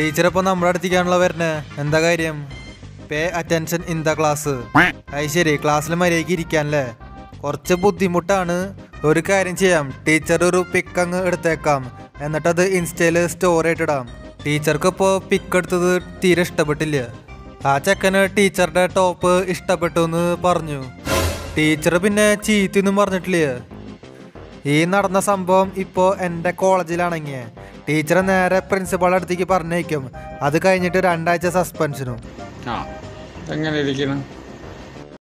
Teacher ഇപ്പൊ നമ്മുടെ അടുത്തേക്കാണല്ലോ വരണേ. എന്താ കാര്യം? Pay attention in the class. അത് ശരി ക്ലാസ്സിൽ മര്യാദയ്ക്ക് ഇരിക്കാനല്ലേ? കുറച്ച് ബുദ്ധിമുട്ടാണ്. ഒരു കാര്യം ചെയ്യാം. ടീച്ചർ ഒരു പിക്ക് അങ്ങ് എടുത്തേക്കാം. എന്നിട്ടത് ഇൻസ്റ്റയിൽ സ്റ്റോറി ആയിട്ടിടാം ടീച്ചർക്ക് ഇപ്പോൾ പിക്ക് എടുത്തത് തീരെ ഇഷ്ടപ്പെട്ടില്ല. ആ ചെക്കന് ടീച്ചറുടെ ടോപ്പ് ഇഷ്ടപ്പെട്ടു എന്ന് പറഞ്ഞു. ടീച്ചർ പിന്നെ ചീത്തൊന്നും പറഞ്ഞിട്ടില്ല. ഈ നടന്ന സംഭവം ഇപ്പോൾ എന്റെ കോളേജിലാണെങ്കിൽ ടീച്ചർ നേരെ പ്രിൻസിപ്പാളുടെ അടുത്തേക്ക് പറഞ്ഞേക്കും അത് കഴിഞ്ഞിട്ട് രണ്ടാഴ്ച സസ്പെൻഷനും ആ എങ്ങനെ ഇരിക്കണം?